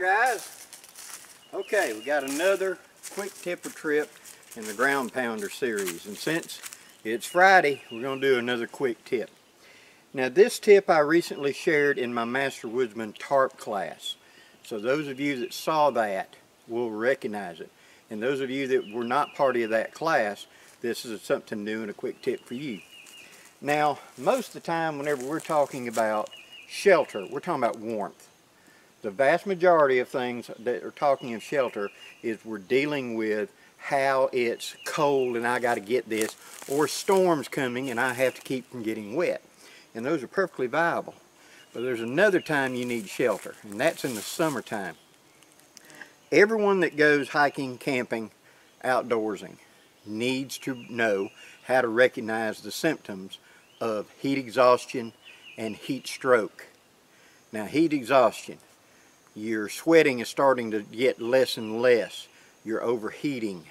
guys. Okay, we got another quick tipper trip in the ground pounder series. And since it's Friday, we're going to do another quick tip. Now this tip I recently shared in my Master Woodsman TARP class. So those of you that saw that will recognize it. And those of you that were not part of that class, this is something new and a quick tip for you. Now, most of the time whenever we're talking about shelter, we're talking about warmth. The vast majority of things that are talking of shelter is we're dealing with how it's cold and I got to get this, or storms coming and I have to keep from getting wet. And those are perfectly viable. But there's another time you need shelter, and that's in the summertime. Everyone that goes hiking, camping, outdoorsing needs to know how to recognize the symptoms of heat exhaustion and heat stroke. Now heat exhaustion, your sweating is starting to get less and less. You're overheating.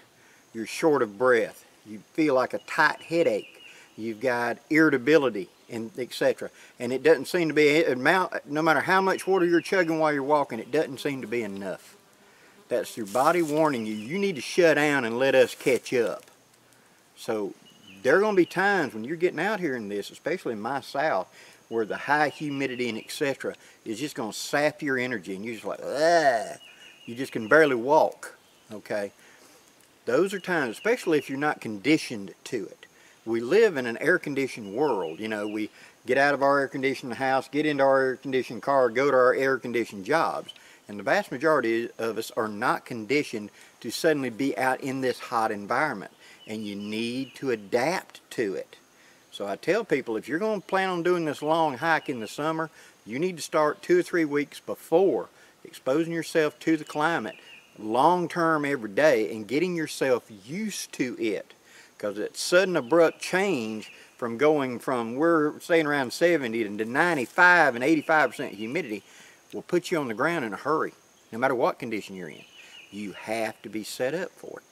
You're short of breath. You feel like a tight headache. You've got irritability and etc. And it doesn't seem to be. No matter how much water you're chugging while you're walking, it doesn't seem to be enough. That's your body warning you. You need to shut down and let us catch up. So there are going to be times when you're getting out here in this, especially in my south, where the high humidity and etc. is just going to sap your energy and you're just like, ah, you just can barely walk, okay? Those are times, especially if you're not conditioned to it. We live in an air-conditioned world, you know, we get out of our air-conditioned house, get into our air-conditioned car, go to our air-conditioned jobs. And the vast majority of us are not conditioned to suddenly be out in this hot environment. And you need to adapt to it. So I tell people if you're going to plan on doing this long hike in the summer, you need to start two or three weeks before exposing yourself to the climate long term every day and getting yourself used to it. Because that sudden abrupt change from going from we're staying around 70 to 95 and 85% humidity will put you on the ground in a hurry, no matter what condition you're in. You have to be set up for it.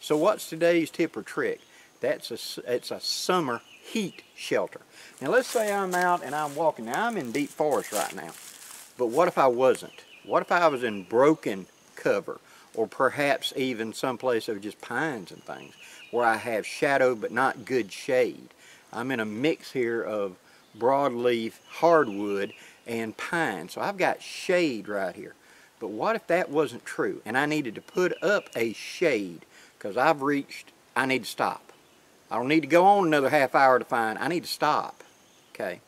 So what's today's tip or trick? That's a, it's a summer heat shelter. Now let's say I'm out and I'm walking. Now I'm in deep forest right now. But what if I wasn't? What if I was in broken cover? Or perhaps even someplace of just pines and things where I have shadow but not good shade. I'm in a mix here of broadleaf hardwood and pine. So I've got shade right here. But what if that wasn't true and I needed to put up a shade because I've reached, I need to stop. I don't need to go on another half hour to find. I need to stop. Okay.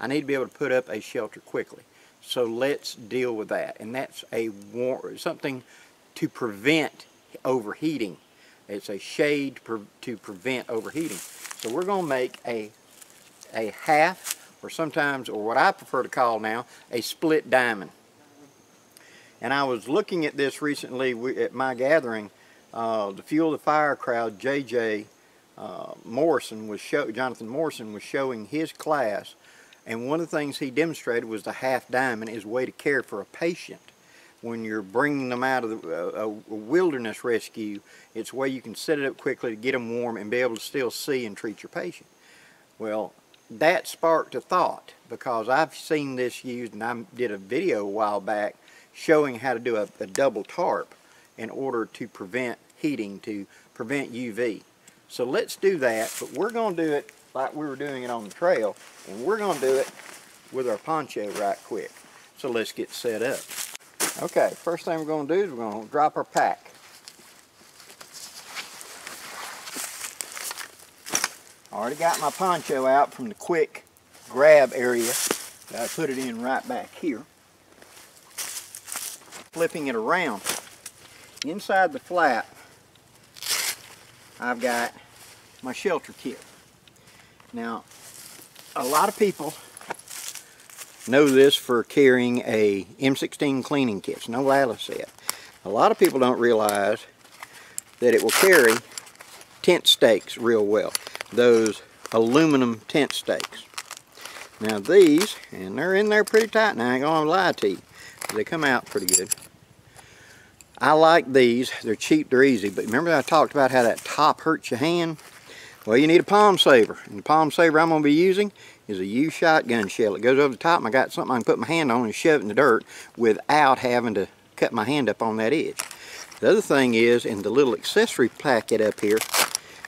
I need to be able to put up a shelter quickly. So let's deal with that. And that's a something to prevent overheating. It's a shade to prevent overheating. So we're going to make a, a half, or sometimes, or what I prefer to call now, a split diamond. And I was looking at this recently at my gathering. Uh, the Fuel the Fire crowd, JJ, uh, Morrison was show, Jonathan Morrison was showing his class and one of the things he demonstrated was the half diamond is a way to care for a patient. When you're bringing them out of the, uh, a wilderness rescue it's a way you can set it up quickly to get them warm and be able to still see and treat your patient. Well that sparked a thought because I've seen this used and I did a video a while back showing how to do a, a double tarp in order to prevent heating to prevent UV so let's do that, but we're going to do it like we were doing it on the trail, and we're going to do it with our poncho right quick. So let's get set up. Okay, first thing we're going to do is we're going to drop our pack. already got my poncho out from the quick grab area. I put it in right back here. Flipping it around. Inside the flap, I've got my shelter kit. Now, a lot of people know this for carrying a M16 cleaning kit. No Alice set. A lot of people don't realize that it will carry tent stakes real well. Those aluminum tent stakes. Now these, and they're in there pretty tight now, I ain't gonna lie to you. They come out pretty good. I like these. They're cheap, they're easy. But remember I talked about how that top hurts your hand? Well, you need a palm saver. And the palm saver I'm going to be using is a U shotgun shell. It goes over the top and I got something I can put my hand on and shove it in the dirt without having to cut my hand up on that edge. The other thing is, in the little accessory packet up here,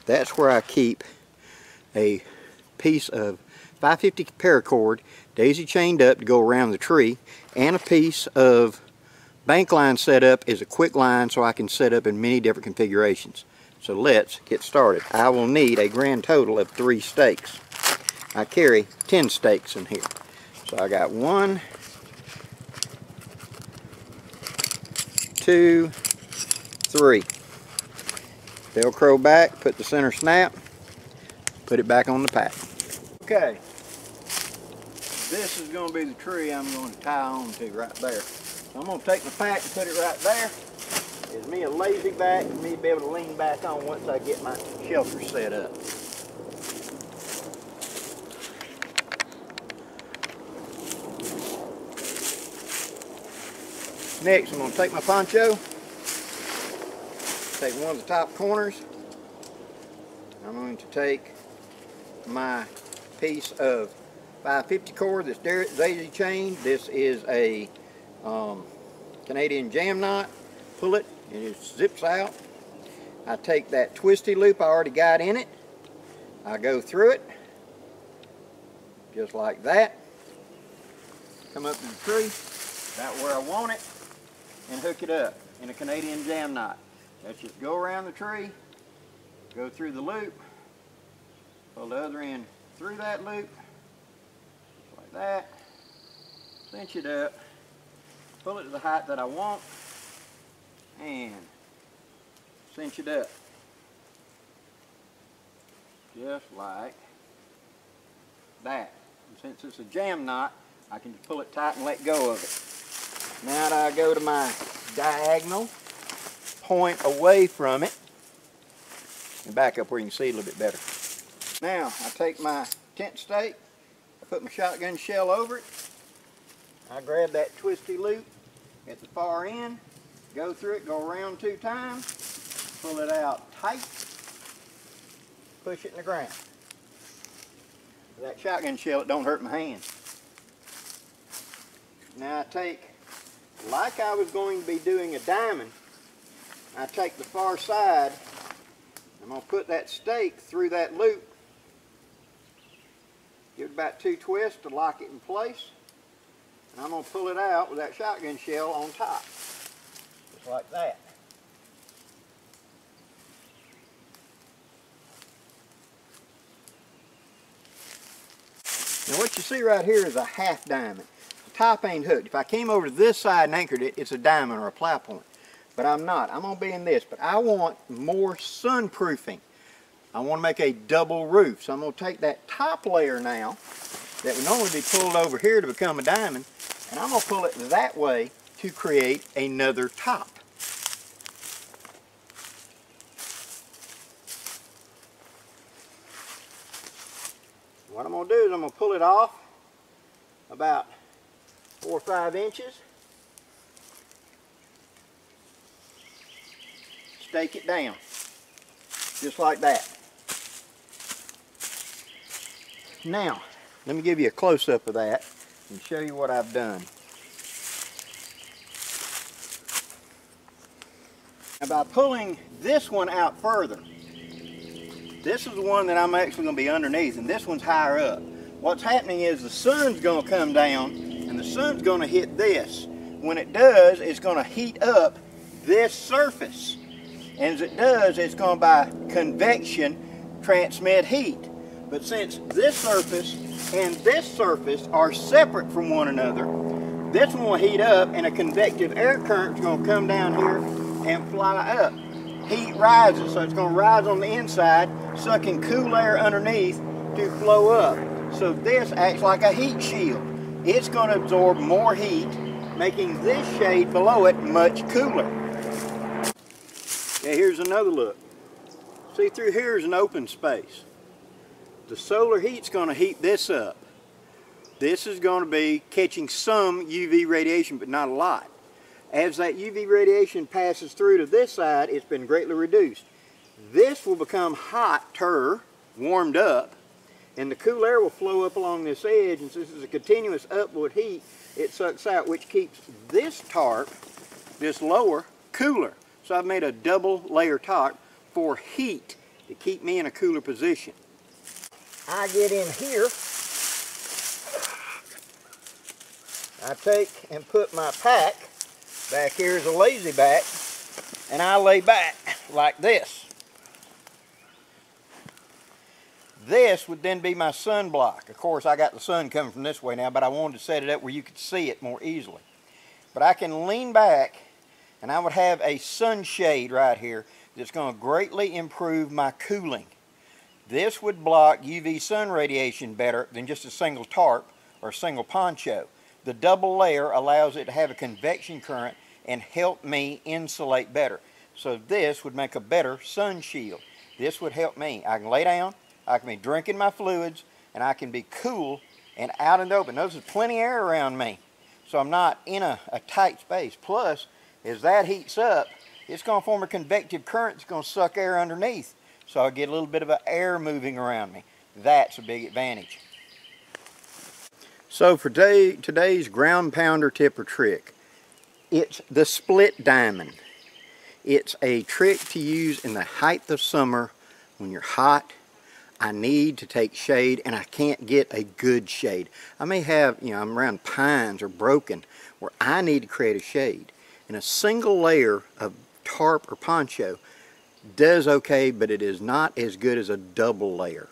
that's where I keep a piece of 550 paracord daisy chained up to go around the tree and a piece of bank line set up is a quick line so I can set up in many different configurations. So let's get started. I will need a grand total of three stakes. I carry 10 stakes in here. So I got one, two, three. Velcro back, put the center snap, put it back on the pack. Okay, this is going to be the tree I'm going to tie on to right there. I'm going to take the pack and put it right there. It's me a lazy back and me be able to lean back on once I get my shelter set up. Next, I'm going to take my poncho, take one of the top corners. I'm going to take my piece of 550 cord that's daisy chain. This is a um, Canadian jam knot. Pull it and it zips out. I take that twisty loop I already got in it. I go through it just like that. Come up to the tree, about where I want it and hook it up in a Canadian jam knot. Let's just go around the tree, go through the loop, pull the other end through that loop, like that, cinch it up, pull it to the height that I want, and cinch it up. Just like that. And since it's a jam knot, I can just pull it tight and let go of it. Now I go to my diagonal point away from it and back up where you can see a little bit better. Now I take my tent stake, I put my shotgun shell over it, I grab that twisty loop at the far end, go through it, go around two times, pull it out tight, push it in the ground. That shotgun shell, it don't hurt my hand. Now I take like I was going to be doing a diamond, I take the far side, I'm going to put that stake through that loop, give it about two twists to lock it in place, and I'm going to pull it out with that shotgun shell on top, like that. Now what you see right here is a half diamond top ain't hooked. If I came over to this side and anchored it, it's a diamond or a plow point. But I'm not. I'm going to be in this. But I want more sunproofing. I want to make a double roof. So I'm going to take that top layer now that would normally be pulled over here to become a diamond, and I'm going to pull it that way to create another top. What I'm going to pull it off about four or five inches. Stake it down, just like that. Now, let me give you a close-up of that and show you what I've done. Now by pulling this one out further, this is the one that I'm actually going to be underneath, and this one's higher up. What's happening is the sun's going to come down and the sun's going to hit this. When it does, it's going to heat up this surface. And as it does, it's going to, by convection, transmit heat. But since this surface and this surface are separate from one another, this one will heat up and a convective air current is going to come down here and fly up. Heat rises, so it's going to rise on the inside, sucking cool air underneath to flow up. So this acts like a heat shield it's going to absorb more heat, making this shade below it much cooler. Okay, here's another look. See through here is an open space. The solar heat's going to heat this up. This is going to be catching some UV radiation, but not a lot. As that UV radiation passes through to this side, it's been greatly reduced. This will become hotter, warmed up, and the cool air will flow up along this edge and since is a continuous upward heat it sucks out which keeps this tarp this lower cooler. So I've made a double layer top for heat to keep me in a cooler position. I get in here, I take and put my pack, back here is a lazy back, and I lay back like this. This would then be my sunblock. Of course, I got the sun coming from this way now, but I wanted to set it up where you could see it more easily. But I can lean back, and I would have a sunshade right here that's going to greatly improve my cooling. This would block UV sun radiation better than just a single tarp or a single poncho. The double layer allows it to have a convection current and help me insulate better. So this would make a better sun shield. This would help me. I can lay down, I can be drinking my fluids, and I can be cool and out in the open. Notice there's plenty of air around me, so I'm not in a, a tight space. Plus, as that heats up, it's going to form a convective current. that's going to suck air underneath, so I get a little bit of air moving around me. That's a big advantage. So for today, today's ground pounder tip or trick, it's the split diamond. It's a trick to use in the height of summer when you're hot I need to take shade and I can't get a good shade. I may have, you know, I'm around pines or broken where I need to create a shade. And a single layer of tarp or poncho does okay, but it is not as good as a double layer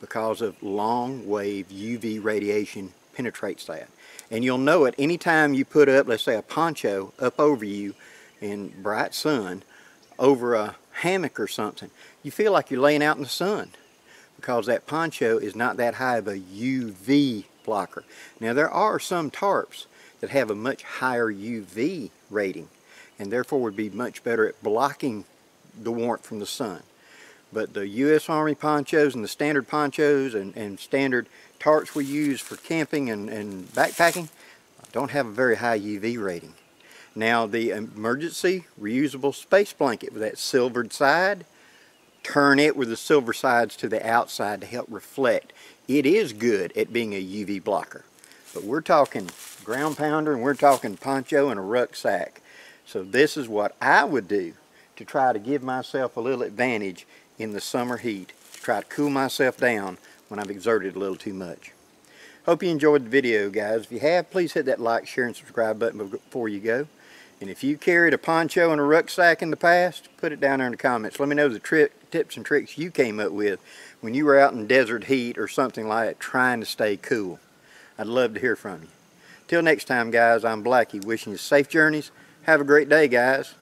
because of long wave UV radiation penetrates that. And you'll know it anytime you put up, let's say a poncho up over you in bright sun over a hammock or something, you feel like you're laying out in the sun because that poncho is not that high of a UV blocker. Now there are some tarps that have a much higher UV rating and therefore would be much better at blocking the warmth from the sun. But the U.S. Army ponchos and the standard ponchos and, and standard tarps we use for camping and, and backpacking don't have a very high UV rating. Now the emergency reusable space blanket with that silvered side turn it with the silver sides to the outside to help reflect. It is good at being a UV blocker. But we're talking ground pounder and we're talking poncho and a rucksack. So this is what I would do to try to give myself a little advantage in the summer heat. To try to cool myself down when I've exerted a little too much. Hope you enjoyed the video guys. If you have, please hit that like, share, and subscribe button before you go. And if you carried a poncho and a rucksack in the past, put it down there in the comments. Let me know the trick, tips and tricks you came up with when you were out in desert heat or something like that trying to stay cool. I'd love to hear from you. Till next time, guys, I'm Blackie wishing you safe journeys. Have a great day, guys.